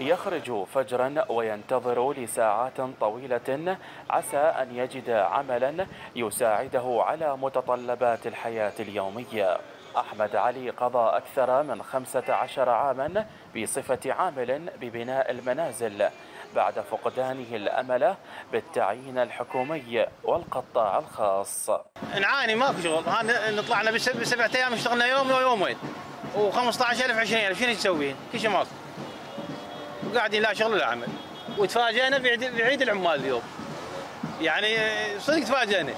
يخرج فجرا وينتظر لساعات طويلة عسى أن يجد عملا يساعده على متطلبات الحياة اليومية. أحمد علي قضى أكثر من 15 عاما بصفة عامل ببناء المنازل بعد فقدانه الأمل بالتعيين الحكومي والقطاع الخاص. نعاني ماكو شغل. ها نطلعنا بسبعة أيام اشتغلنا يوم ويومين. و15000 20000 شنو تسوين؟ كل شيء ماكو وقاعدين لا شغل ولا عمل. وتفاجئنا بعيد العمال اليوم. يعني صدق تفاجئنا.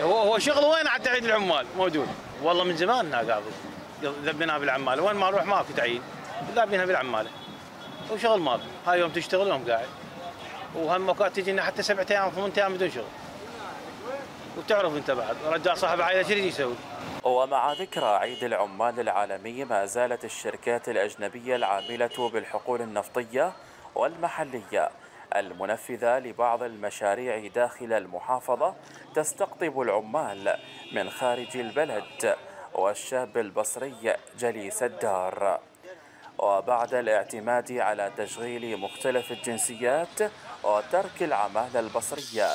هو هو شغل وين على تعيين العمال؟ موجود. والله من زمان قاعد ذبيناها بالعماله وين ما أروح ماكو تعيين. ذابينها بالعماله وشغل ماكو هاي يوم تشتغل يوم قاعد. وهم اوقات تجينا حتى سبعة أيام ثمان أيام بدون شغل. وتعرف انت بعد. رجال صاحب عائلة شو يسوي؟ ومع ذكرى عيد العمال العالمي ما زالت الشركات الأجنبية العاملة بالحقول النفطية والمحلية. المنفذة لبعض المشاريع داخل المحافظة تستقطب العمال من خارج البلد. والشاب البصري جليس الدار. وبعد الاعتماد على تشغيل مختلف الجنسيات وترك العمالة البصرية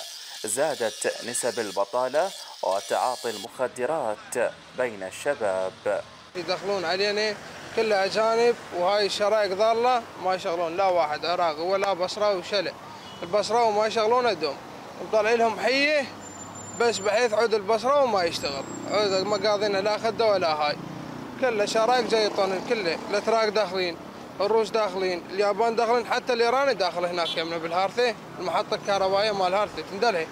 زادت نسب البطالة وتعاطي المخدرات بين الشباب. يدخلون علينا كلها أجانب وهاي الشرائق ضالة ما يشغلون لا واحد عراقي ولا بصراوي وشلع البصراوي ما يشغلون دوم مطلع لهم حية بس بحيث عود البصراوي ما يشتغل. عود ما قاضينا لا خدة ولا هاي. كله شرائق جاي يطون كله الأتراك داخلين. الروس داخلين اليابان داخلين حتى الإيراني داخل هناك يمنا بالهارثه المحطة الكهربائية مال هارثه تندلها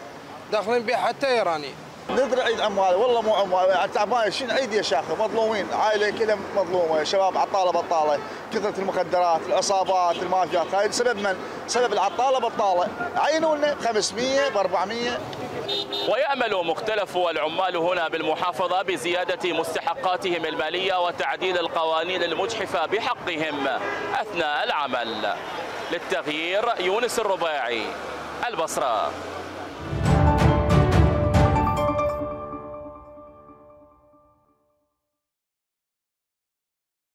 داخلين بها حتى إيراني. ندري عيد عمال والله مو عمال تعبان شنو؟ عيد يا شيخ مظلومين. عائلة كلها مظلومة شباب عطالة بطالة. كثرة المخدرات العصابات المافيات هاي سبب من؟ سبب العطالة بطالة. عينوا لنا 500 ب 400 ويأمل مختلف العمال هنا بالمحافظة بزيادة مستحقاتهم المالية وتعديل القوانين المجحفة بحقهم أثناء العمل. للتغيير يونس الرباعي البصرة.